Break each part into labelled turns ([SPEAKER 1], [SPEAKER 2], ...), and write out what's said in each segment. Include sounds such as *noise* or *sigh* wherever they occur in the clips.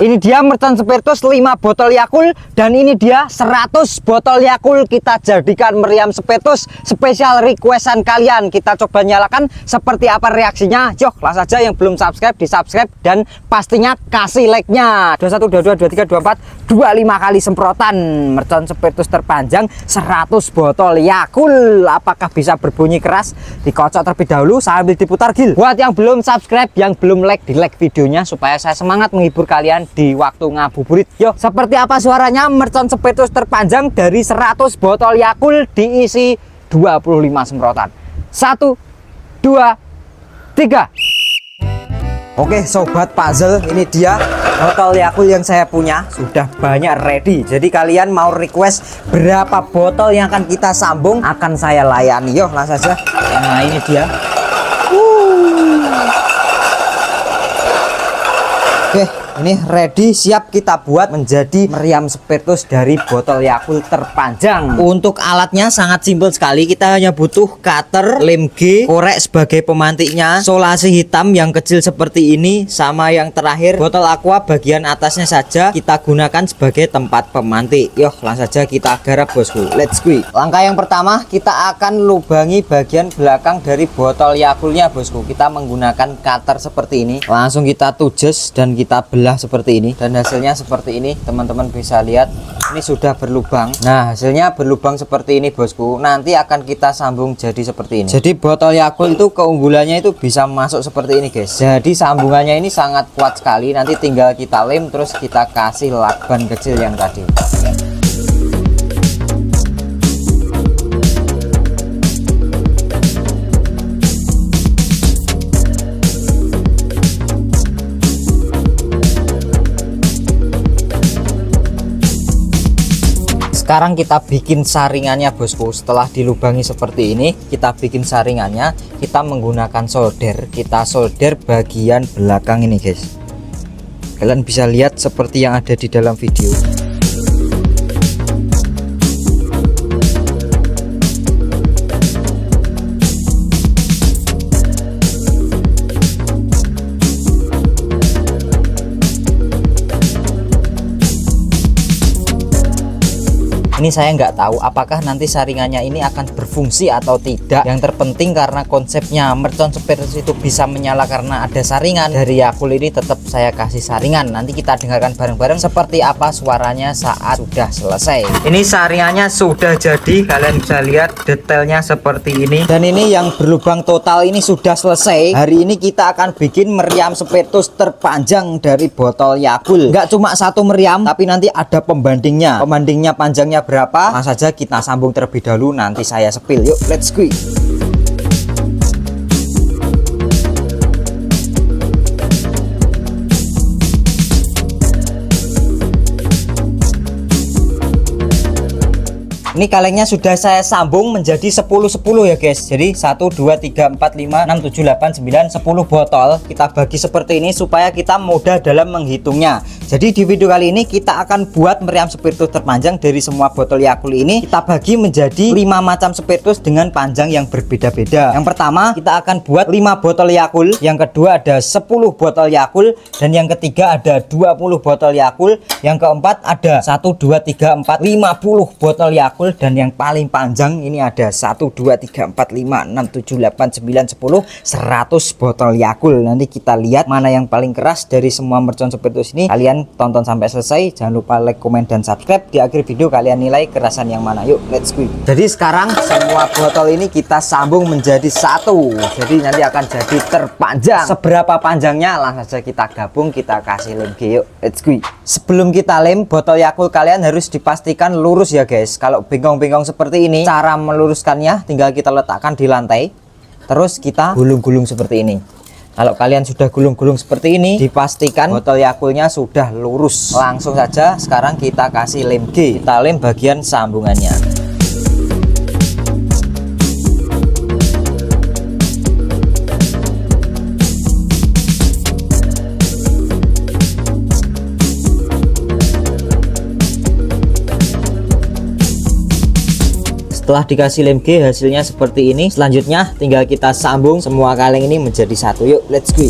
[SPEAKER 1] Ini dia mercon spiritus 5 botol Yakul dan ini dia 100 botol Yakul kita jadikan meriam spiritus spesial requestan kalian. Kita coba nyalakan seperti apa reaksinya. Yuk, langsung saja yang belum subscribe di subscribe dan pastinya kasih like-nya. 21 22 23 24 25 kali semprotan mercon spiritus terpanjang 100 botol Yakul. Apakah bisa berbunyi keras? Dikocok terlebih dahulu sambil diputar gil. Buat yang belum subscribe, yang belum like, di like videonya supaya saya semangat menghibur kalian di waktu ngabuburit. Yo, seperti apa suaranya mercon sepetus terpanjang dari 100 botol Yakul diisi 25 semprotan. Satu, dua, tiga. Oke sobat puzzle ini dia botol Yakul yang saya punya sudah banyak ready jadi kalian mau request berapa botol yang akan kita sambung akan saya layani yuk langsung saja nah ini dia Wuh. Oke ini ready siap kita buat menjadi meriam spiritus dari botol Yakult terpanjang untuk alatnya sangat simpel sekali kita hanya butuh cutter lem G korek sebagai pemantiknya solasi hitam yang kecil seperti ini sama yang terakhir botol aqua bagian atasnya saja kita gunakan sebagai tempat pemantik yuk langsung saja kita garap bosku let's go langkah yang pertama kita akan lubangi bagian belakang dari botol Yakultnya bosku kita menggunakan cutter seperti ini langsung kita tujes dan kita lah seperti ini dan hasilnya seperti ini teman-teman bisa lihat ini sudah berlubang nah hasilnya berlubang seperti ini bosku nanti akan kita sambung jadi seperti ini jadi botol Yakult itu keunggulannya itu bisa masuk seperti ini guys jadi sambungannya ini sangat kuat sekali nanti tinggal kita lem terus kita kasih lakban kecil yang tadi sekarang kita bikin saringannya bosku setelah dilubangi seperti ini kita bikin saringannya kita menggunakan solder kita solder bagian belakang ini guys kalian bisa lihat seperti yang ada di dalam video ini saya nggak tahu apakah nanti saringannya ini akan berfungsi atau tidak yang terpenting karena konsepnya mercon spiritus itu bisa menyala karena ada saringan dari Yakul ini tetap saya kasih saringan nanti kita dengarkan bareng-bareng seperti apa suaranya saat sudah selesai ini saringannya sudah jadi kalian bisa lihat detailnya seperti ini dan ini yang berlubang total ini sudah selesai hari ini kita akan bikin meriam spiritus terpanjang dari botol Yakul nggak cuma satu meriam tapi nanti ada pembandingnya pembandingnya panjangnya berapa? Langsung saja kita sambung terlebih dahulu nanti saya sepil. Yuk, let's go. ini kalengnya sudah saya sambung menjadi 10-10 ya guys jadi 1 2 3 4 5 6 7 8 9 10 botol kita bagi seperti ini supaya kita mudah dalam menghitungnya jadi di video kali ini kita akan buat meriam spiritus terpanjang dari semua botol Yakult ini kita bagi menjadi 5 macam spiritus dengan panjang yang berbeda-beda yang pertama kita akan buat 5 botol Yakult yang kedua ada 10 botol Yakult dan yang ketiga ada 20 botol Yakult yang keempat ada 1 2 3 4 50 botol Yakult full dan yang paling panjang ini ada 1 2 3 4 5 6 7 8 9 10 100 botol Yakul. Nanti kita lihat mana yang paling keras dari semua mercon spiritus ini. Kalian tonton sampai selesai. Jangan lupa like, komen dan subscribe. Di akhir video kalian nilai kerasan yang mana. Yuk, let's go. Jadi sekarang semua botol ini kita sambung menjadi satu. Jadi nanti akan jadi terpanjang. Seberapa panjangnya langsung saja kita gabung, kita kasih lem yuk. Let's go. Sebelum kita lem botol Yakul kalian harus dipastikan lurus ya guys. Kalau bengkong-bengkong seperti ini cara meluruskannya tinggal kita letakkan di lantai terus kita gulung-gulung seperti ini kalau kalian sudah gulung-gulung seperti ini dipastikan botol yakulnya sudah lurus langsung saja sekarang kita kasih lem G kita lem bagian sambungannya setelah dikasih lem G hasilnya seperti ini selanjutnya tinggal kita sambung semua kaleng ini menjadi satu yuk let's go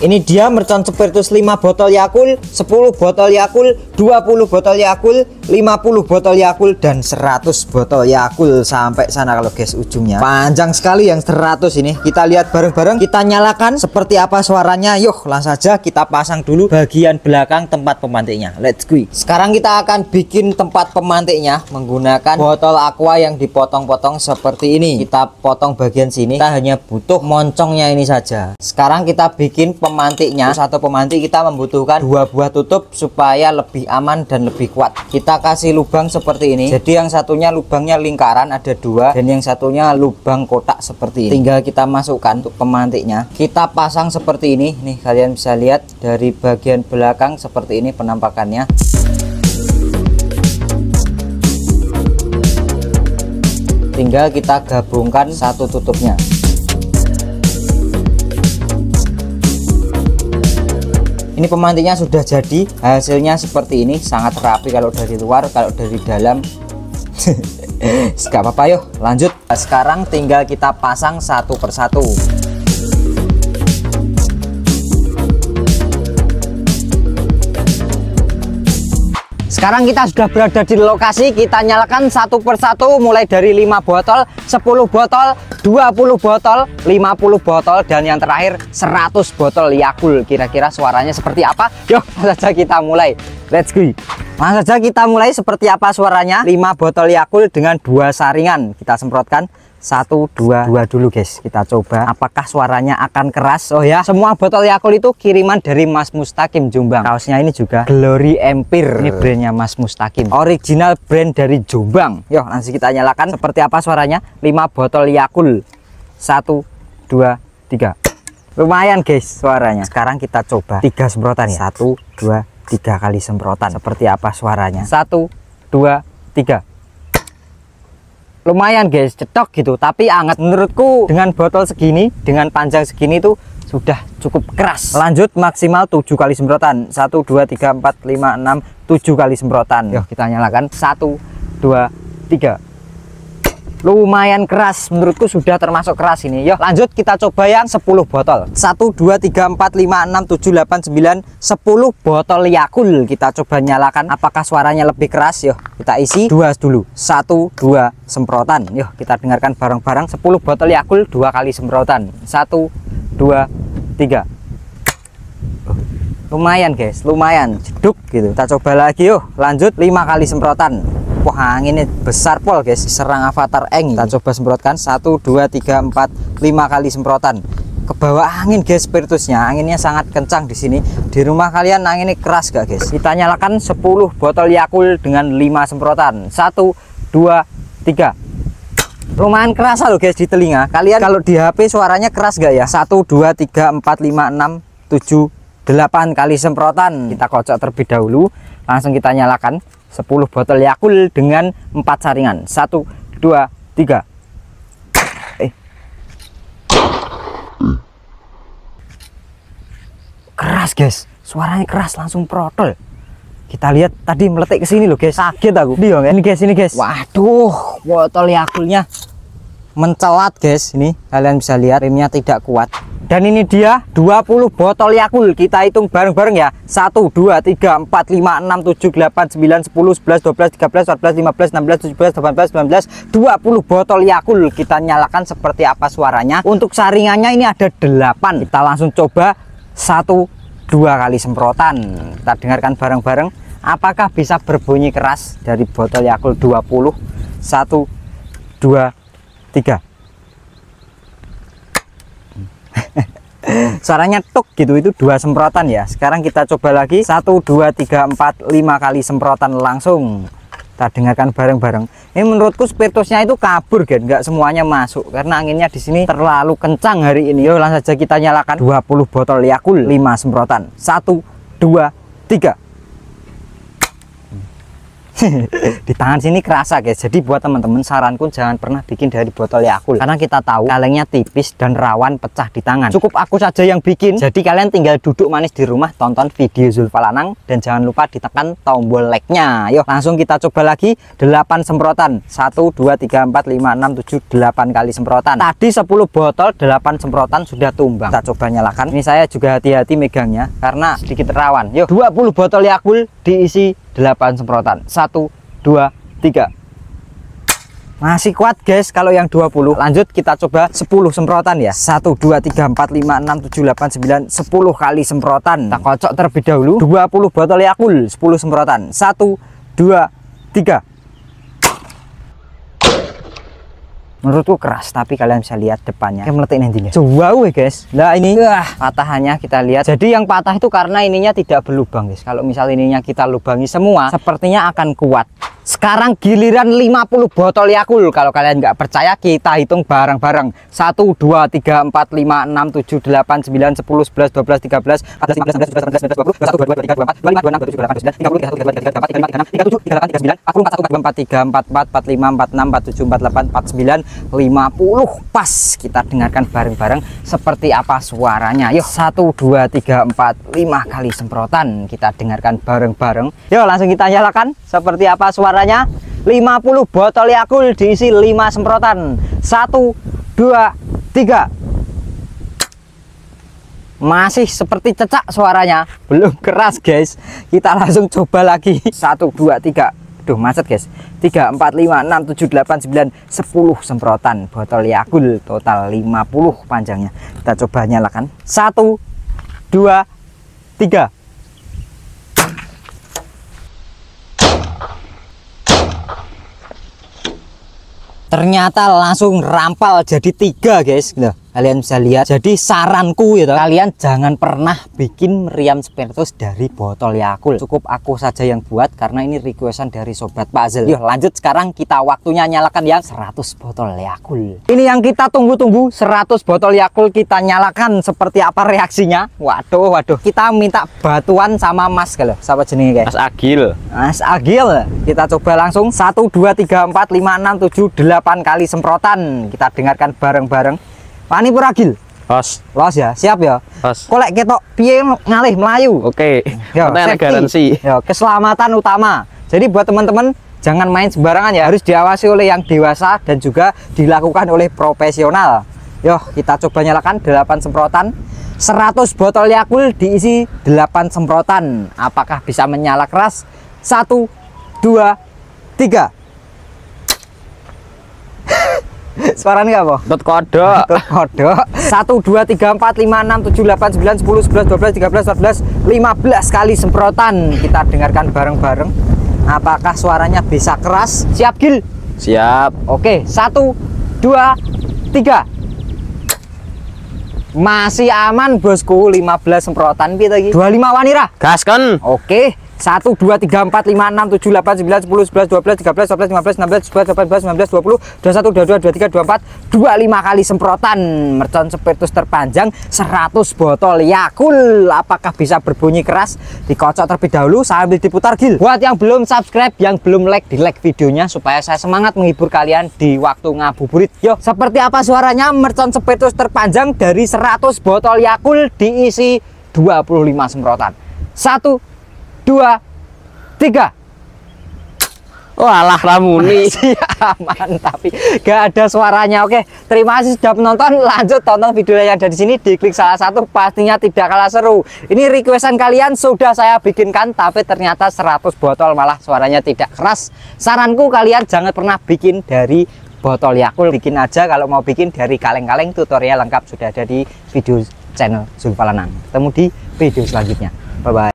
[SPEAKER 1] Ini dia mercon spiritus 5 botol Yakul, 10 botol Yakul, 20 botol Yakult, 50 botol Yakult dan 100 botol Yakult sampai sana kalau guys ujungnya. Panjang sekali yang 100 ini. Kita lihat bareng-bareng, kita nyalakan seperti apa suaranya. Yuk, langsung saja kita pasang dulu bagian belakang tempat pemantiknya. Let's go. Sekarang kita akan bikin tempat pemantiknya menggunakan botol aqua yang dipotong-potong seperti ini. Kita potong bagian sini. Kita hanya butuh moncongnya ini saja. Sekarang kita bikin pemantiknya. Satu pemantik kita membutuhkan dua buah tutup supaya lebih aman dan lebih kuat kita kasih lubang seperti ini jadi yang satunya lubangnya lingkaran ada dua dan yang satunya lubang kotak seperti ini tinggal kita masukkan untuk pemantiknya kita pasang seperti ini nih kalian bisa lihat dari bagian belakang seperti ini penampakannya tinggal kita gabungkan satu tutupnya ini pemantinya sudah jadi hasilnya seperti ini sangat rapi kalau dari luar kalau dari dalam nggak *laughs* apa-apa yuk lanjut sekarang tinggal kita pasang satu persatu Sekarang kita sudah berada di lokasi, kita nyalakan satu persatu mulai dari 5 botol, 10 botol, 20 botol, 50 botol, dan yang terakhir 100 botol Yakul. Kira-kira suaranya seperti apa? Yuk, saja kita mulai. Let's go. Langsung saja kita mulai seperti apa suaranya. 5 botol Yakul dengan dua saringan kita semprotkan satu dua dua dulu guys kita coba apakah suaranya akan keras oh ya semua botol yakul itu kiriman dari Mas Mustaqim Jombang kaosnya ini juga Glory Empire ini brandnya Mas Mustaqim original brand dari Jombang yuk langsung kita nyalakan seperti apa suaranya lima botol yakul satu dua tiga lumayan guys suaranya sekarang kita coba tiga semprotan ya satu dua tiga kali semprotan seperti apa suaranya satu dua tiga lumayan guys cetok gitu tapi anget menurutku dengan botol segini dengan panjang segini itu sudah cukup keras lanjut maksimal 7 kali semprotan 1 2 3 4 5 6 7 kali semprotan yuk ya. kita nyalakan 1 2 3 lumayan keras menurutku sudah termasuk keras ini yuk lanjut kita coba yang 10 botol 1 2 3 4 5 6 7 8 9 10 botol Yakul kita coba nyalakan apakah suaranya lebih keras yuk kita isi dua dulu satu dua semprotan yuk kita dengarkan bareng-bareng 10 botol Yakul dua kali semprotan satu dua tiga lumayan guys lumayan jeduk gitu kita coba lagi yuk lanjut lima kali semprotan wah anginnya besar pol guys serang avatar eng kita coba semprotkan 1 2 3 4 5 kali semprotan ke bawah angin guys spiritusnya anginnya sangat kencang di sini di rumah kalian anginnya keras gak guys kita nyalakan 10 botol yakul dengan 5 semprotan 1 2 3 Rumahan kerasa loh guys di telinga kalian kalau di HP suaranya keras gak ya 1 2 3 4 5 6 7 8 kali semprotan kita kocok terlebih dahulu langsung kita nyalakan 10 botol Yakul dengan 4 saringan. 1 2 3. Eh. Keras, guys. Suaranya keras langsung protol. Kita lihat tadi meletik ke sini loh, guys. Sakit aku. Iya, ini guys, ini guys. Waduh, botol Yakulnya mencelat, guys. Ini kalian bisa lihat remnya tidak kuat. Dan ini dia 20 botol Yakul. Kita hitung bareng-bareng ya. 1 2 3 4 5 6 7 8 9 10 11 12 13 14 15 16 17 18 19 20 botol Yakul. Kita nyalakan seperti apa suaranya. Untuk saringannya ini ada 8. Kita langsung coba 1 2 kali semprotan. Kita dengarkan bareng-bareng apakah bisa berbunyi keras dari botol Yakul 20. 1 2 3 Caranya tuk gitu itu dua semprotan ya sekarang kita coba lagi satu dua tiga empat lima kali semprotan langsung kita dengarkan bareng-bareng ini menurutku spiritusnya itu kabur kan nggak semuanya masuk karena anginnya di sini terlalu kencang hari ini yuk langsung saja kita nyalakan 20 botol Yakul 5 semprotan Satu dua tiga. *laughs* di tangan sini kerasa guys jadi buat teman-teman saranku jangan pernah bikin dari botol Yakult ya, karena kita tahu kalengnya tipis dan rawan pecah di tangan cukup aku saja yang bikin jadi kalian tinggal duduk manis di rumah tonton video Zulfa Lanang dan jangan lupa ditekan tombol like nya yuk langsung kita coba lagi 8 semprotan 1 2 3 4 5 6 7 8 kali semprotan tadi 10 botol 8 semprotan sudah tumbang kita coba nyalakan ini saya juga hati-hati megangnya karena sedikit rawan yuk 20 botol Yakult ya, diisi 8 semprotan 1 2 3 masih kuat guys kalau yang 20 lanjut kita coba 10 semprotan ya 1 2 3 4 5 6 7 8 9 10 kali semprotan kita kocok terlebih dahulu 20 botol yakul 10 semprotan 1 2 3 menurutku keras tapi kalian bisa lihat depannya yang meletik nantinya jauh ya guys nah ini Wah, patahannya kita lihat jadi yang patah itu karena ininya tidak berlubang guys kalau misal ininya kita lubangi semua sepertinya akan kuat sekarang giliran 50 botol Yakul. Kalau kalian nggak percaya, kita hitung bareng-bareng. 1 2 3 4 5 6 7 8 9 10 11 12 13 14 15 16 17 18 19 20 21 22 23 24 25 26 27 28 29 30 31 32 33 34 35 36 37 38 39 40 41 42 43 44 45 46 47 48 49 50 pas kita dengarkan bareng-bareng seperti apa suaranya. Yuk 1 2 3 4 5 kali semprotan kita dengarkan bareng-bareng. Yuk langsung kita nyalakan seperti apa suara caranya 50 botol Yakult diisi 5 semprotan 1 2 3 masih seperti cecak suaranya belum keras guys kita langsung coba lagi 1 2 3 aduh macet guys 3, 4, 5, 6, 7, 8, 9, 10 semprotan botol Yakul Total 50 panjangnya Kita coba nyalakan 1, 2, 3 ternyata langsung rampal jadi tiga guys nah, kalian bisa lihat jadi saranku ya gitu, kalian jangan pernah bikin meriam spiritus dari botol yakul cukup aku saja yang buat karena ini requestan dari sobat puzzle yuk lanjut sekarang kita waktunya nyalakan yang 100 botol yakul ini yang kita tunggu-tunggu 100 botol yakul kita nyalakan seperti apa reaksinya waduh waduh kita minta batuan sama mas kalau sahabat jenisnya guys mas Agil mas Agil kita coba langsung 1 2 3 4 5 6 7 8 kali semprotan kita dengarkan bareng-bareng Pak Ani Puragil. Los. Los ya, siap ya. Los. Kolek ketok piye ngalih melayu. Oke. Okay. Ya, Yo, garansi. Yo, ya, keselamatan utama. Jadi buat teman-teman jangan main sembarangan ya, harus diawasi oleh yang dewasa dan juga dilakukan oleh profesional. Yo, kita coba nyalakan 8 semprotan. 100 botol Yakul diisi 8 semprotan. Apakah bisa menyala keras? 1 2 3 *laughs* Suarane apa? Tut kodok. Tut *laughs* kodok. 1 2 3 4 5 6 7 8 9 10 11 12 13 14 15 kali semprotan. Kita dengarkan bareng-bareng. Apakah suaranya bisa keras? Siap, Gil? Siap. Oke, 1 2 3. Masih aman bosku, 15 semprotan piye to iki? 25 wanira. Gasken. Oke. 1 2 3 4 5 6 7 8 9 10 11 12 13 14 15 16 17 18 19 20 21 22 23 24 25 kali semprotan mercon spiritus terpanjang 100 botol Yakul apakah bisa berbunyi keras dikocok terlebih dahulu sambil diputar gil buat yang belum subscribe yang belum like di like videonya supaya saya semangat menghibur kalian di waktu ngabuburit yo seperti apa suaranya mercon spiritus terpanjang dari 100 botol Yakul diisi 25 semprotan satu dua, tiga. Walah oh, Ramuni. aman *laughs* mantap. Gak ada suaranya. Oke, terima kasih sudah menonton. Lanjut tonton video yang ada di sini. Diklik salah satu pastinya tidak kalah seru. Ini requestan kalian sudah saya bikinkan tapi ternyata 100 botol malah suaranya tidak keras. Saranku kalian jangan pernah bikin dari botol Yakult ya. Bikin aja kalau mau bikin dari kaleng-kaleng tutorial lengkap sudah ada di video channel Zulfalanan. Ketemu di video selanjutnya. Bye bye.